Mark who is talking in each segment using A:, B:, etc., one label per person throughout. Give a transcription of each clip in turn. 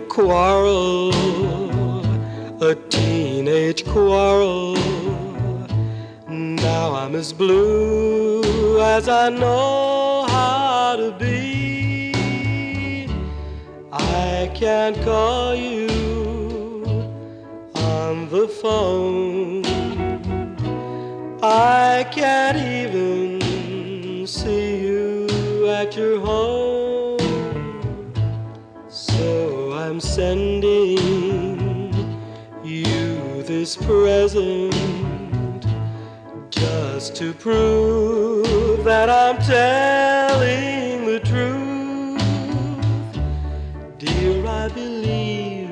A: quarrel, a teenage quarrel. Now I'm as blue as I know how to be. I can't call you on the phone. I can't even see you at your home. I'm sending you this present just to prove that I'm telling the truth. Dear, I believe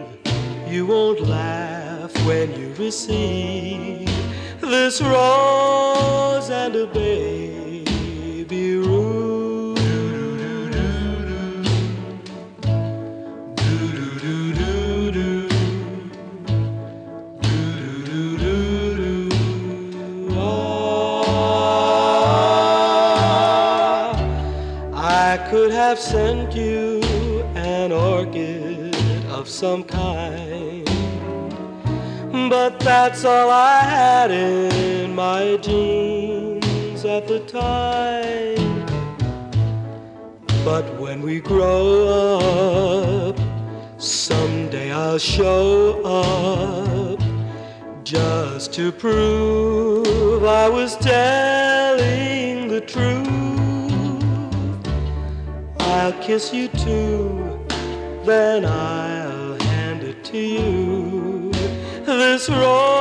A: you won't laugh when you receive this rose and a baby I could have sent you an orchid of some kind. But that's all I had in my jeans at the time. But when we grow up, someday I'll show up just to prove I was telling the truth. I'll kiss you too, then I'll hand it to you. This rose